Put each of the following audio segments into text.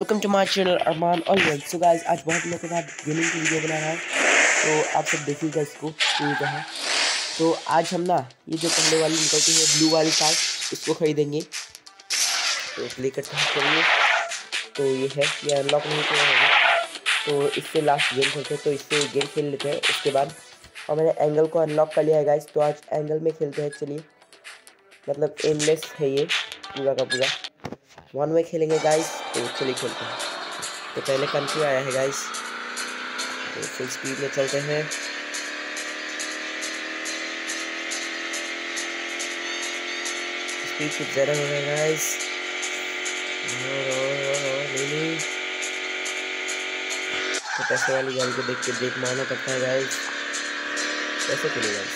Welcome to my channel Arman always so guys आज बहुत दिनों के बाद गेमिंग की वीडियो बना रहा हूँ। तो आप सब देखिएगा इसको पूरी तरह तो आज हम ना, ये जो पहले वाली निकलती है ब्लू वाली कार इसको खरीदेंगे। तो प्ले करते हैं, चलिए। तो ये है, ये अनलॉक नहीं किया है। तो इससे लास्ट गेम खेलते हैं तो इससे गेम खेल लेते हैं, उसके बाद। और मैंने एंगल को अनलॉक कर लिया है गाइज़ तो आज एंगल में खेलते हैं, चलिए। मतलब एमलेस है ये, पूरा का पूरा। वन में खेलेंगे गाइस तो चलिए खेलते हैं। तो पहले कंट्री आया है गाइस तो फुल स्पीड में चलते हैं। स्पीड कुछ ज़्यादा हो रहा है गाइस तो पैसे वाली गाड़ी को देख के ब्रेक मारना पड़ता है गाइस कैसे चले गाइस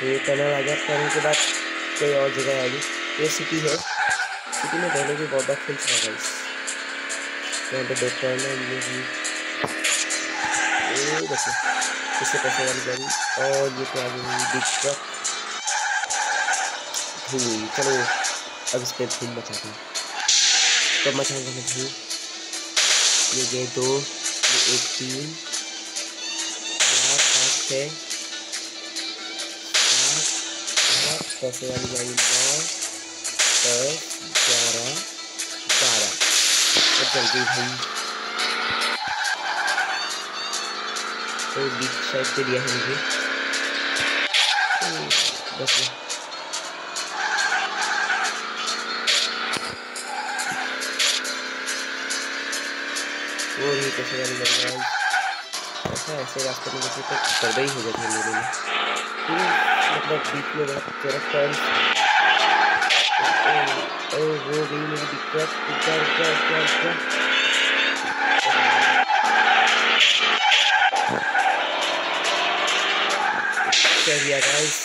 तो ये टनल आ गया। टनल के बाद कोई और जगह आ गई ये सिटी है। सिटी में पहले भी बहुत बार खेल चुका गाइस यहाँ पे दो टर्न ये भी। देखो इससे पैसे वाली गाड़ी। और ये तो आ गई बिग ट्रक धूल चलो, अब इस पर धूम मचाते हैं। कब मचाएँगे मैं धूल ये गए दो, ये एक तीन, चार, पाँच, छः, सात, आठ पैसे वाली गाड़ी। नौ दस ग्यारह बारह चल गई भाई तो बीच साइड पे दिया है मुझे में और कैसे वाली गाड़ी गाइस ऐसा ऐसे रास्ते में जैसे तो गड़बड़ी हो गई थी मेरे में मतलब बीच में चरक टर्न ओ वो गई मेरी दिक्कत ऊपर ऊपर ऊपर ऊपर क्या किया गाइस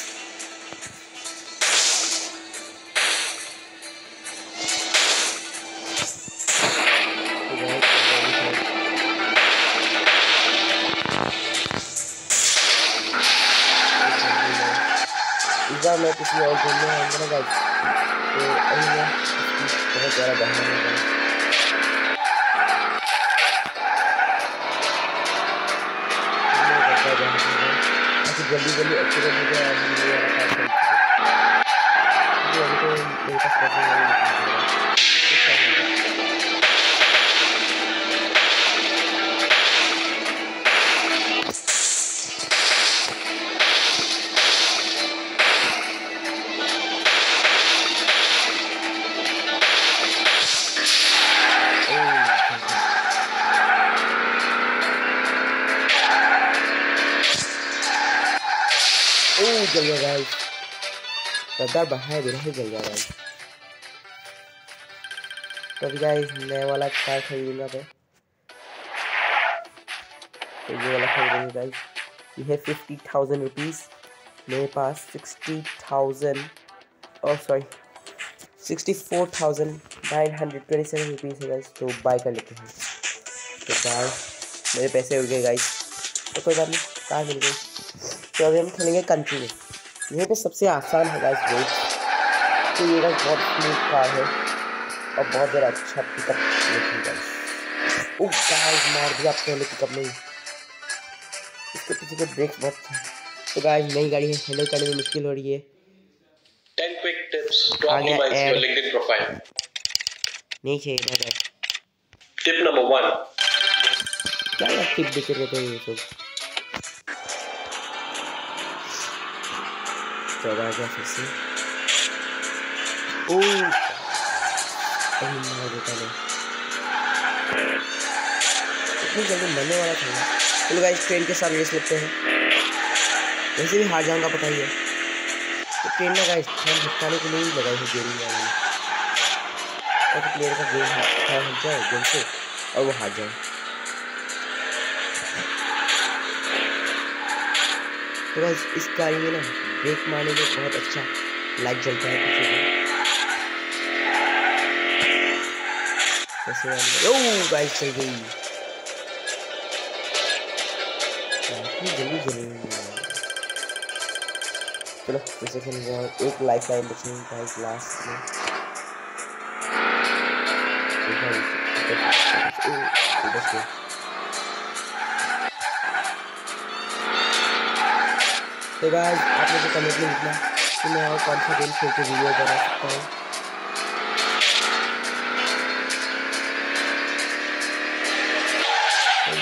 इस बार मैं किसी और घूमने आऊँगा ना गाइस तो मैं बहुत ज़्यादा बहाना अच्छा जल्दी जल्दी अच्छे हो। मुझे ये काम कर अभी तो मेरे पास नहीं ओह जल गया गाइस रफ्तार बढ़ाए बिना ही जल गया गाइस तो गाइस नया वाला कार खरीदूँगा मैं तो ये वाला खरीदेंगे गाइस ये है फिफ्टी थाउज़ेंड रुपीज़ मेरे पास सिक्सटी थाउज़ेंड और sorry sixty four thousand nine hundred twenty seven rupees है गाइस तो बाय कर लेते हैं तो कार मेरे पैसे उड़ गए गाइस तो कोई बात नहीं कार मिल गई तो अभी हम खेलेंगे कंट्री में यहीं पे सबसे आसान है गाइस रेस तो ये गाइस बहुत स्मूथ कार है। और बहुत ज़्यादा अच्छा पिकअप लेती है गाइस ओ गाइस मार दिया पहले पिकअप में इसके पीछे के ब्रेक्स बहुत अच्छे तो गाइस नई गाड़ी है। हैंडल करने में मुश्किल हो रही है। 10 quick tips to आ गया optimize your ad। LinkedIn profile. नहीं से ओ अभी मार देता मैं इतनी जल्दी मरने वाला था ना चलो गाइस ट्रेन के साथ रेस लेते हैं वैसे भी हार जाऊँगा पता ही है तो ट्रेन ना गाइस हम भटकाने के लिए ही लगाई है गेमिंग वाले और प्लेयर का गेम हार जाए गेम से और वो हार जाए तो गाइस इस गाड़ी में ना ब्रेक मारने में बहुत अच्छा लाइट जलता है का कैसे ओ गाइस चल गई जल्दी जल रही है चलो जैसे कि एक लाइफ लाइन बची गाइस लास्ट में तो गाइस आप मुझे कमेंट में लिखना कि मैं और कौन सा गेम खेल के वीडियो बना सकता हूँ।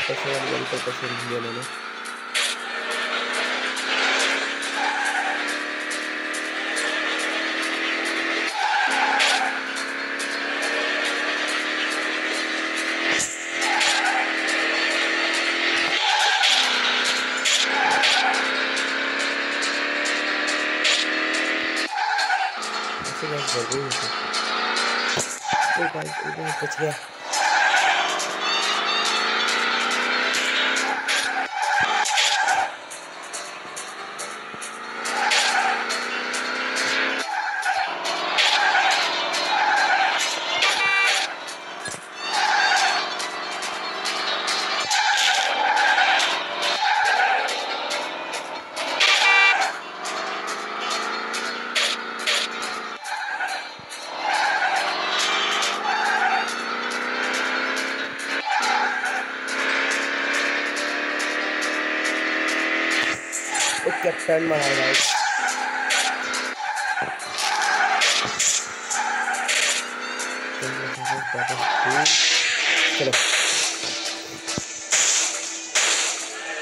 पसंद वीडियो मैंने। जल्दी बच गया एक टर्न मारा है। चलो।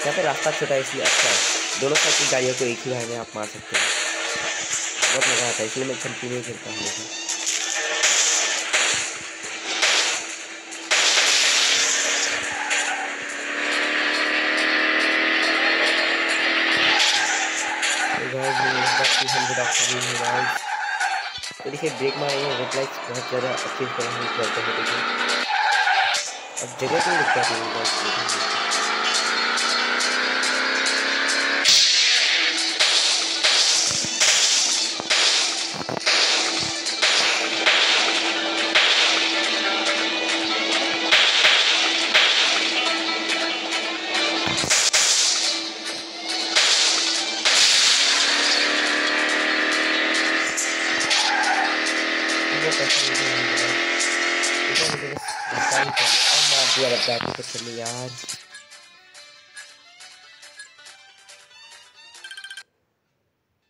यहाँ पे रास्ता छोटा है इसलिए अच्छा है। दोनों साइड की गाड़ियों को एक ही भाई में आप मार सकते हैं। बहुत मज़ा आता है, इसलिए मैं कंटिन्यू करता हूँ। देखिए ब्रेक मारेंगे लाइट्स बहुत ज़्यादा अच्छी तरह से चलते हैं। देखिए अब जगह तो रुक जाती है यार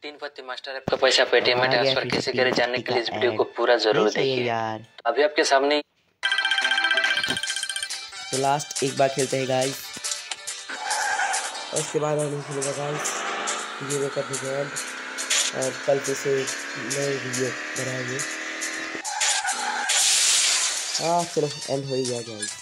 तीन पत्ती मास्टर ऐप का पैसा पेटीएम में ट्रांसफ़र कैसे करें? जानने के लिए इस वीडियो को पूरा ज़रूर देखिए। यार। अभी आपके सामने तो लास्ट एक बार खेलते हैं गाइस और उसके बाद हम खेलेगा गाइस वीडियो कर देंगे और कल जैसे नए वीडियो बनाएँगे। हाँ चलो एंड हो ही गया गाइस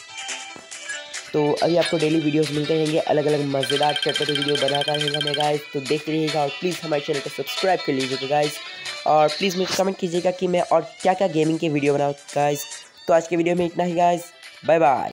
तो अभी आपको डेली वीडियोस मिलते रहेंगे अलग अलग मज़ेदार चटपटी वीडियो बनाता रहेगा मैं गाइस तो देखते रहिएगा और प्लीज़ हमारे चैनल को सब्सक्राइब कर लीजिएगा गाइस और प्लीज़ मुझे कमेंट कीजिएगा कि मैं और क्या क्या गेमिंग के वीडियो बनाऊँ गाइज़ तो आज के वीडियो में इतना ही गाइज़ बाय बाय